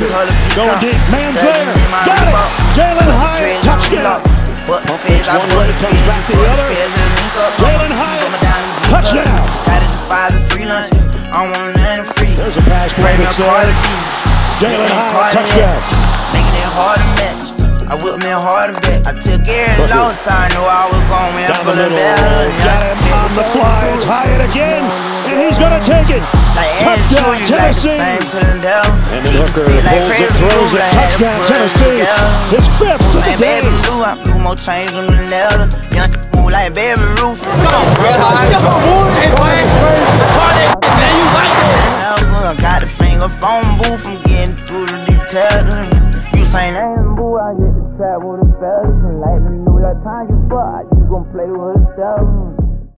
Going deep. Man's there. Got it. Jalin Hyatt. Touchdown. Pump fakes one way, comes back to the other. Jalin Hyatt. Touchdown. Gotta despise a free lunch. I don't want nothing free. There's a pass play Bring me a that's Cardi there. B. Jalin it Hyatt. Touchdown. Making it hard to match. I whipped me hard to bet. I took every loss. I knew I was going win Down for the the battle. Got him on the fly. It's Hyatt again. And he's going to take it. Hooker pulls it, throws it, touchdown Tennessee, his fifth of the day. I blew more chains than the leather, young move like baby roof. Come on, red high, come on, man, you like it. Got the finger phone booth, I'm getting through the detail. You saying that? I hit the trap with the fellas, and like the New York Times, you fuck, you gon' play with the seven.